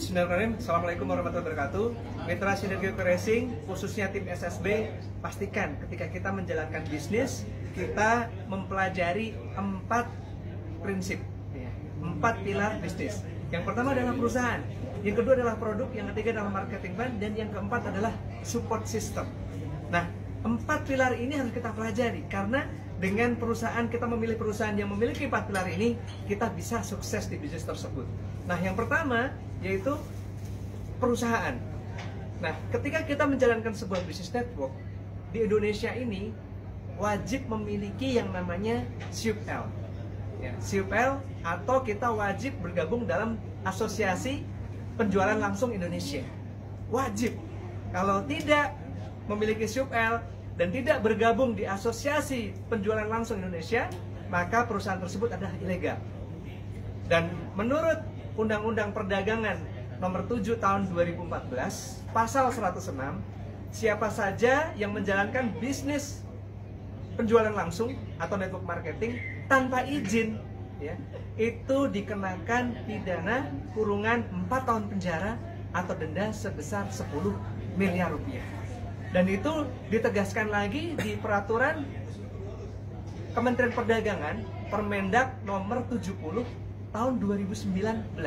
Bismillahirrahmanirrahim. Assalamualaikum warahmatullahi wabarakatuh. Mitra Sinergi Racing, khususnya tim SSB, pastikan ketika kita menjalankan bisnis, kita mempelajari empat prinsip, empat pilar bisnis. Yang pertama adalah perusahaan, yang kedua adalah produk, yang ketiga adalah marketing plan, dan yang keempat adalah support system. Nah, empat pilar ini harus kita pelajari karena dengan perusahaan kita memilih perusahaan yang memiliki empat pilar ini kita bisa sukses di bisnis tersebut. Nah, yang pertama yaitu perusahaan. Nah, ketika kita menjalankan sebuah bisnis network di Indonesia ini wajib memiliki yang namanya SUPL. Ya, SUPL atau kita wajib bergabung dalam asosiasi penjualan langsung Indonesia. Wajib. Kalau tidak memiliki SUPL, dan tidak bergabung di asosiasi penjualan langsung Indonesia, maka perusahaan tersebut adalah ilegal. Dan menurut Undang-Undang Perdagangan nomor 7 tahun 2014, pasal 106, siapa saja yang menjalankan bisnis penjualan langsung atau network marketing tanpa izin ya, itu dikenakan pidana kurungan 4 tahun penjara atau denda sebesar 10 miliar rupiah. Dan itu ditegaskan lagi di peraturan Kementerian Perdagangan Permendak nomor 70 tahun 2019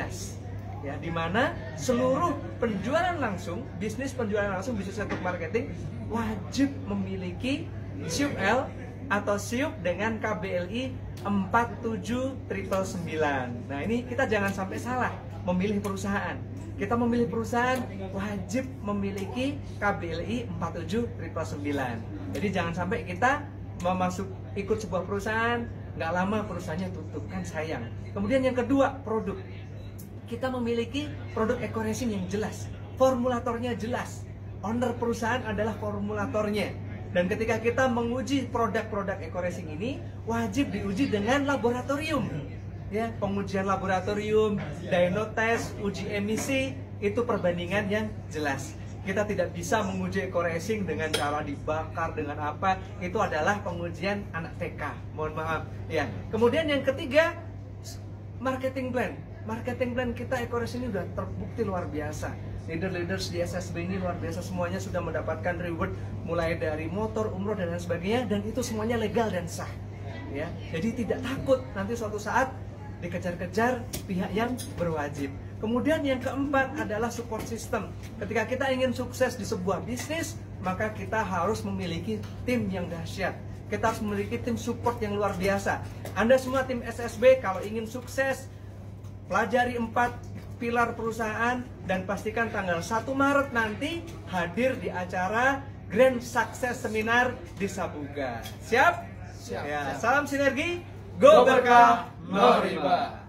ya di mana seluruh penjualan langsung bisnis penjualan langsung bisnis network marketing wajib memiliki SIUP-L atau SIUP dengan KBLI 47999. Nah, ini kita jangan sampai salah memilih perusahaan kita memilih perusahaan wajib memiliki KBLI 47999. Jadi jangan sampai kita mau masuk ikut sebuah perusahaan nggak lama perusahaannya tutup kan sayang. Kemudian yang kedua produk kita memiliki produk eco racing yang jelas, formulatornya jelas. Owner perusahaan adalah formulatornya. Dan ketika kita menguji produk-produk eco racing ini wajib diuji dengan laboratorium ya pengujian laboratorium, dyno test, uji emisi itu perbandingan yang jelas. Kita tidak bisa menguji eco racing dengan cara dibakar dengan apa. Itu adalah pengujian anak TK. Mohon maaf. Ya. Kemudian yang ketiga marketing plan. Marketing plan kita eco racing ini sudah terbukti luar biasa. Leader-leaders di SSB ini luar biasa semuanya sudah mendapatkan reward mulai dari motor, umroh dan lain sebagainya dan itu semuanya legal dan sah. Ya. Jadi tidak takut nanti suatu saat dikejar-kejar pihak yang berwajib. Kemudian yang keempat adalah support system. Ketika kita ingin sukses di sebuah bisnis, maka kita harus memiliki tim yang dahsyat. Kita harus memiliki tim support yang luar biasa. Anda semua tim SSB kalau ingin sukses, pelajari empat pilar perusahaan dan pastikan tanggal 1 Maret nanti hadir di acara Grand Success Seminar di Sabuga. Siap? Siap. Ya, salam sinergi. Go berkah, no riba.